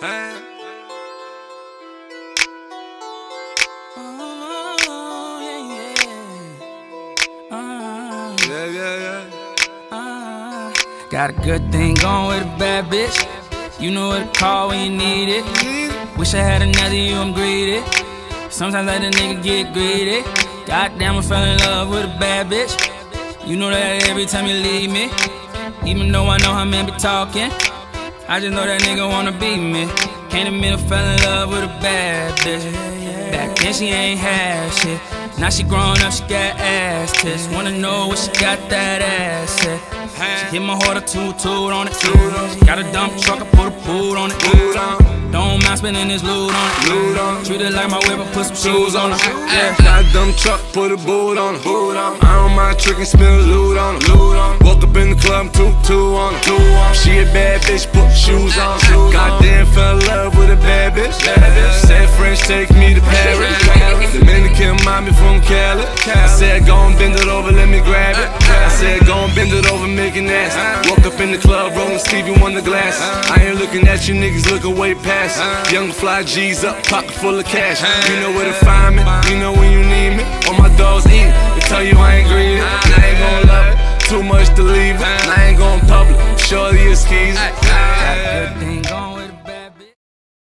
Got a good thing going with a bad bitch. You know what to call when you need it. Wish I had another you, I'm greedy. Sometimes let a nigga get greedy. Goddamn, I fell in love with a bad bitch. You know that every time you leave me. Even though I know how men be talking. I just know that nigga wanna be me. Can't admit I fell in love with a bad bitch. Back then she ain't had shit. Now she grown up, she got ass tits. Wanna know what she got that ass at. She hit my heart a toot toot on it. She got a dump truck, I put a boot on it. Don't mind spending this loot on it. Treat it like my whip, I put some shoes on it. Yeah. Got a dumb truck, put a boot on it. I don't mind tricking, spin loot on her. Bad bitch, put shoes on. Goddamn, fell in love with a bad bitch. Said French, take me to Paris. Dominican mommy from Cali. I said, go and bend it over, let me grab it. I said, go and bend it over, make it nasty. Woke up in the club, rolling Stevie Wonder glass. I ain't looking at you niggas, looking way past. Young fly G's up, pocket full of cash. You know where to find me, you know when you need me. All my dogs eat, they tell you I ain't greedy. I ain't gon' love it, too much to leave it. I ain't gon' surely it's keys.